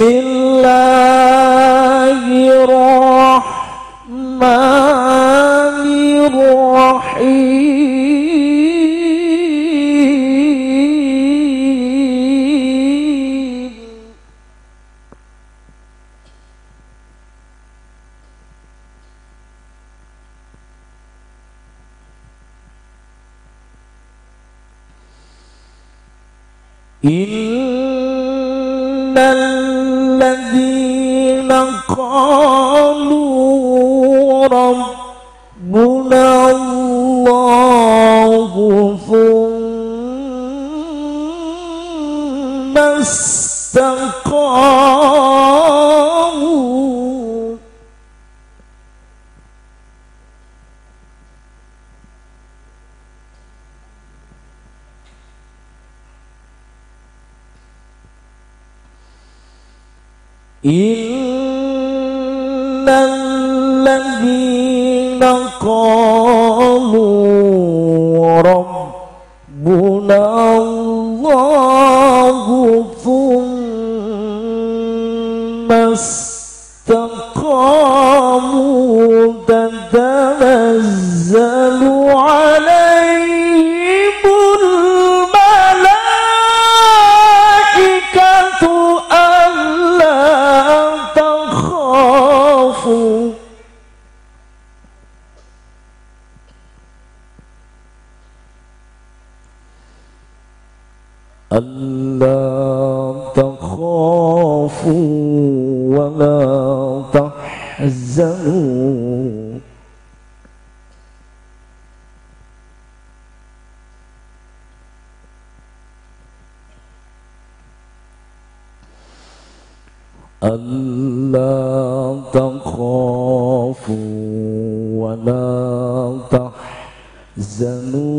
بسم الله الرحمن الرحيم. إن قالوا ربنا الله ثم استقاموا إن الذين ألا تخافوا ولا تحزنوا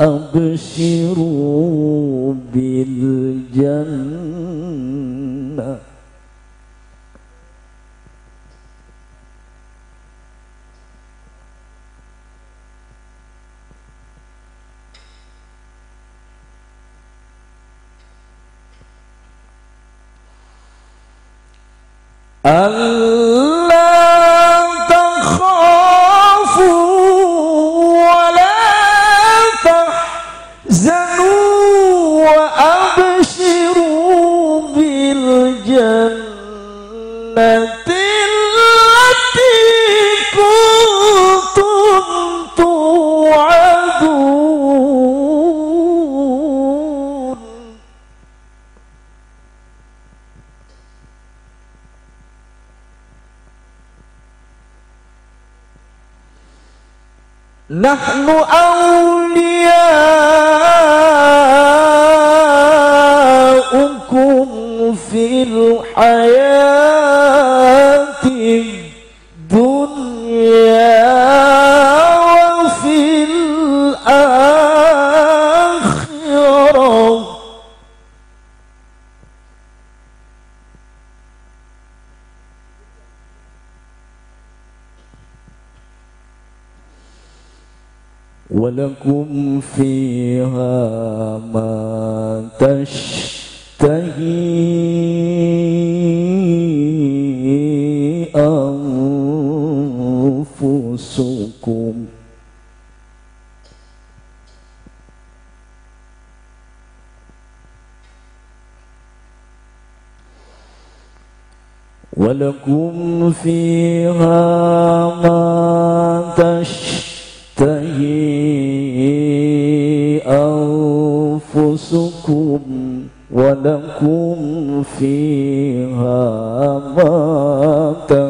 وأبشروا بالجنة. ألا نحن أولياؤكم في الحياة ولكم فيها ما تشتهي أنفسكم. ولكم فيها ما تشتهي أنفسكم ولكم فيها ما تمتعون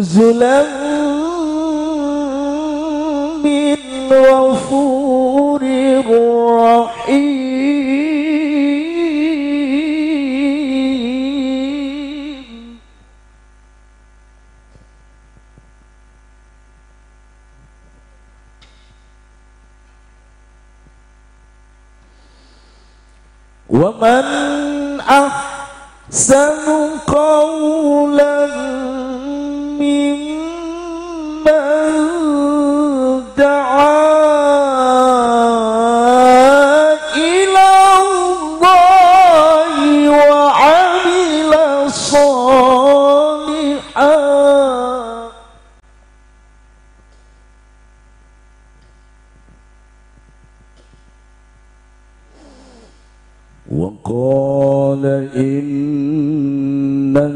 نزلا من غفور رحيم. ومن أحسن قولا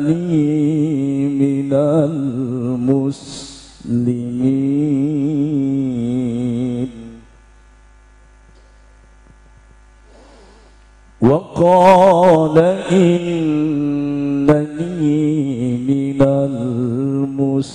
إنني من المسلمين وقال إنني من المسلمين.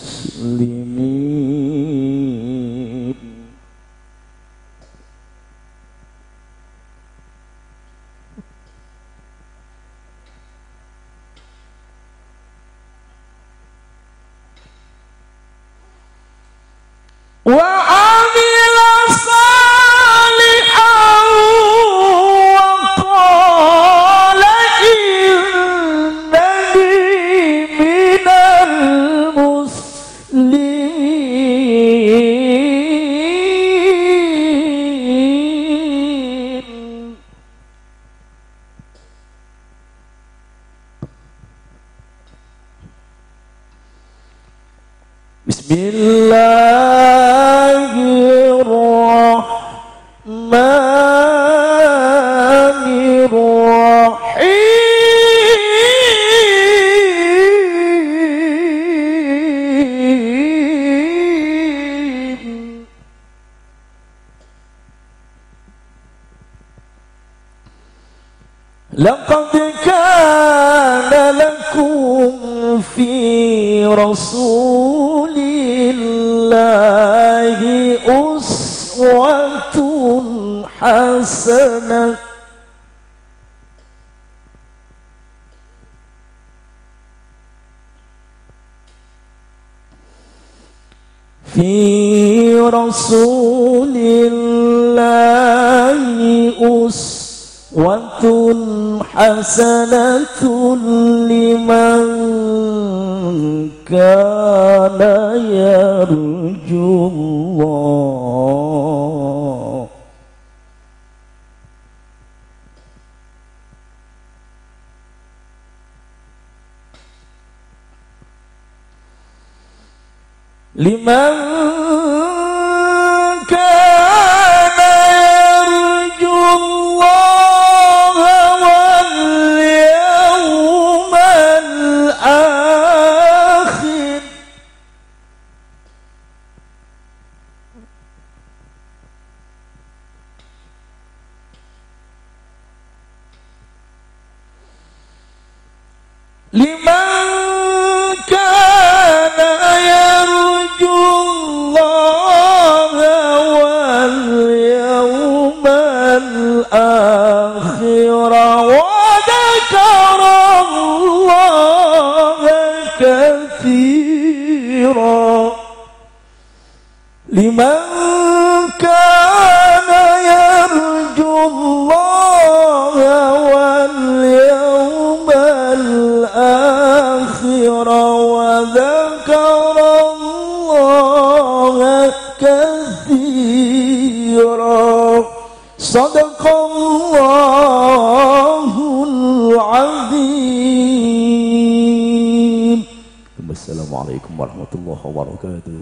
بسم رسول الله أسوة حسنة. في رسول الله أسوة حسنة لمن كان يرجو الله لمن لمن وذكر الله كثيرا صدق الله العظيم السلام عليكم ورحمة الله وبركاته